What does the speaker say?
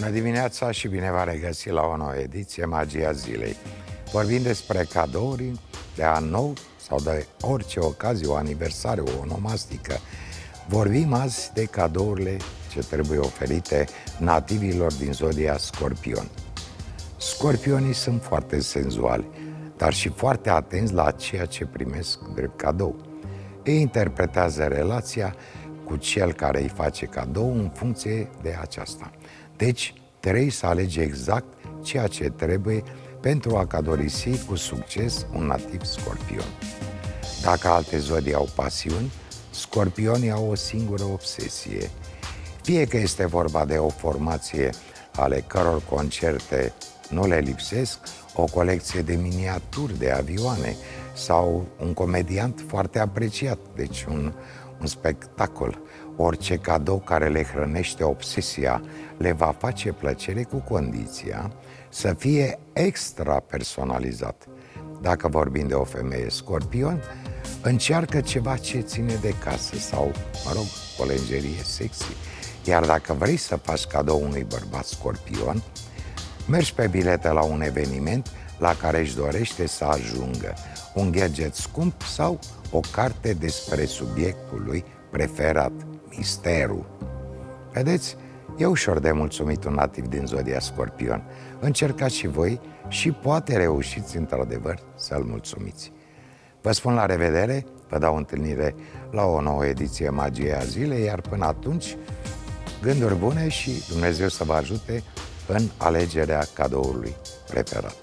Bună dimineața și bine v-am regăsit la o nouă ediție Magia Zilei. Vorbim despre cadouri de an nou sau de orice ocazie, o aniversare, o onomastică. Vorbim azi de cadourile ce trebuie oferite nativilor din zodia Scorpion. Scorpionii sunt foarte senzuali, dar și foarte atenți la ceea ce primesc drept cadou. Ei interpretează relația cu cel care îi face cadou în funcție de aceasta. Deci, trebuie să alege exact ceea ce trebuie pentru a cadorisi cu succes un nativ scorpion. Dacă alte zodii au pasiuni, scorpionii au o singură obsesie. Fie că este vorba de o formație ale căror concerte nu le lipsesc, o colecție de miniaturi de avioane sau un comediant foarte apreciat, deci un, un spectacol. Orice cadou care le hrănește obsesia le va face plăcere cu condiția să fie extra personalizat. Dacă vorbim de o femeie scorpion, încearcă ceva ce ține de casă sau, mă rog, o lenjerie sexy. Iar dacă vrei să faci cadou unui bărbat scorpion, mergi pe bilete la un eveniment la care își dorește să ajungă, un gadget scump sau o carte despre subiectul lui preferat, misterul. Vedeți, e ușor de mulțumit un nativ din zodia Scorpion. Încercați și voi și poate reușiți într-adevăr să-l mulțumiți. Vă spun la revedere, vă dau întâlnire la o nouă ediție Magia Zilei, iar până atunci, gânduri bune și Dumnezeu să vă ajute în alegerea cadoului preferat.